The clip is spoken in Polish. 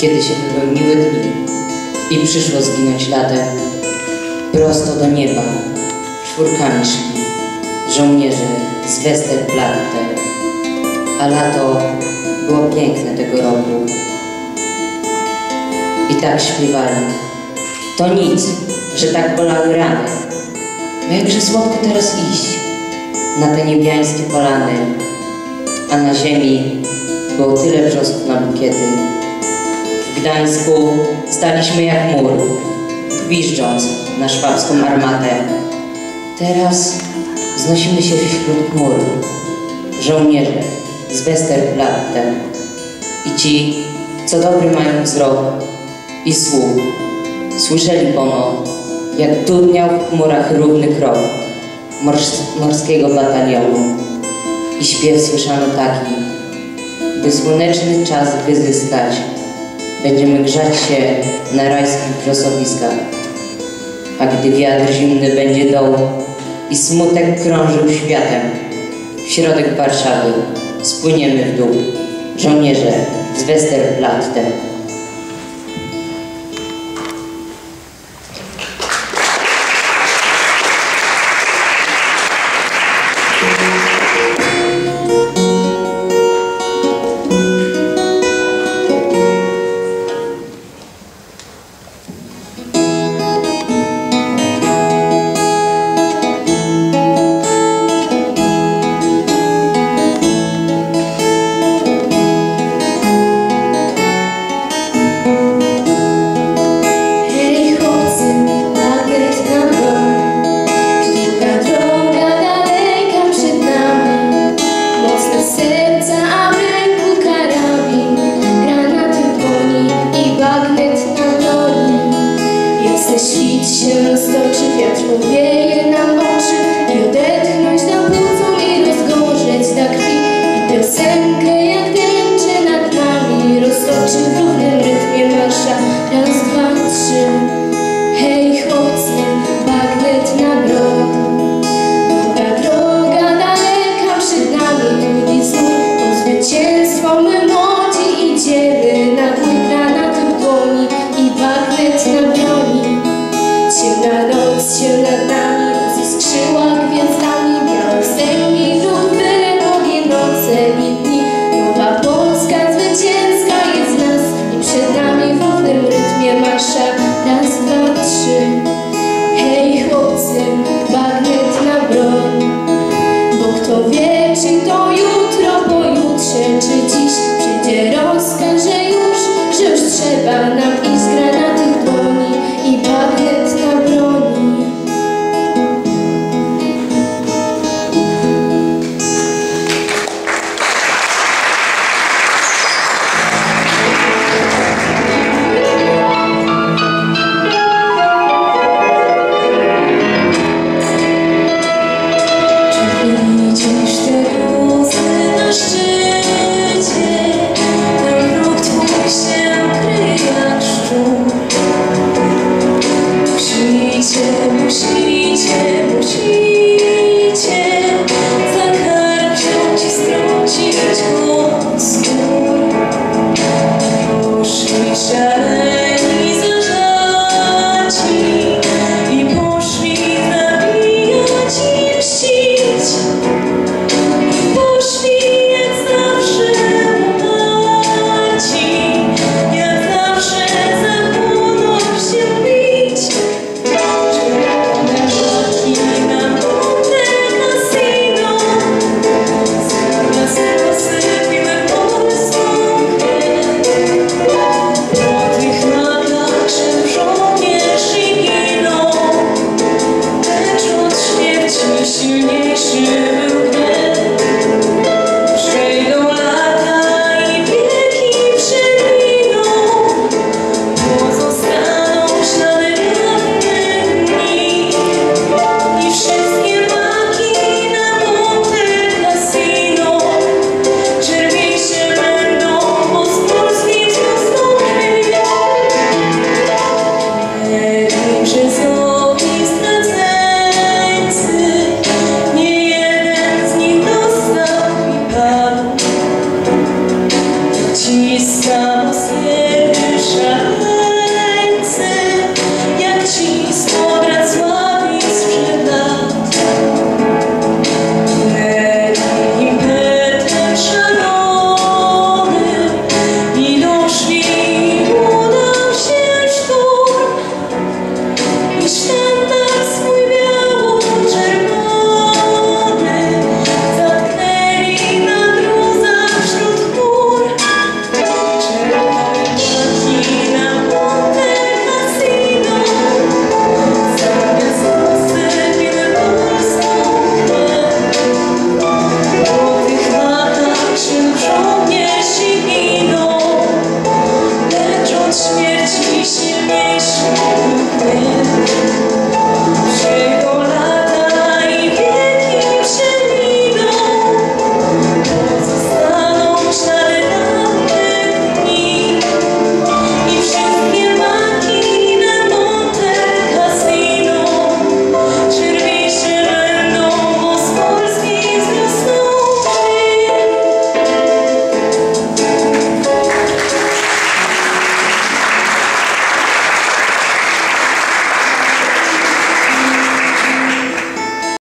kiedy się wypełniły dni i przyszło zginąć latem, prosto do nieba czwórkami szli żołnierze z Westerplatte, a lato było piękne tego roku. I tak śpiewali. To nic, że tak bolały rany. No jakże słodko teraz iść na te niebiańskie polany, a na ziemi było tyle wrzosków na bukiety. W Gdańsku staliśmy jak mur, gwiżdżąc na szwabską armatę. Teraz wznosimy się wśród chmur, żołnierze z Westerplatte i ci, co dobry mają wzrok i słuch, słyszeli pono, jak dudniał w chmurach równy krok mors morskiego batalionu. I śpiew słyszano taki, by słoneczny czas wyzyskać, będziemy grzać się na rajskich wrzosowiskach, a gdy wiatr zimny będzie doł i smutek krążył światem, w środek Warszawy spłyniemy w dół, żołnierze z Westerplatte. się latami, roziskrzyła gwiazdami, białych wstępni lud wylewowie noce i dni. Nowa Polska zwycięska jest nas i przed nami w wolnym rytmie marsza. Raz, dwa, trzy, hej chłopcy, bagnet na broń, bo kto wie, czy to już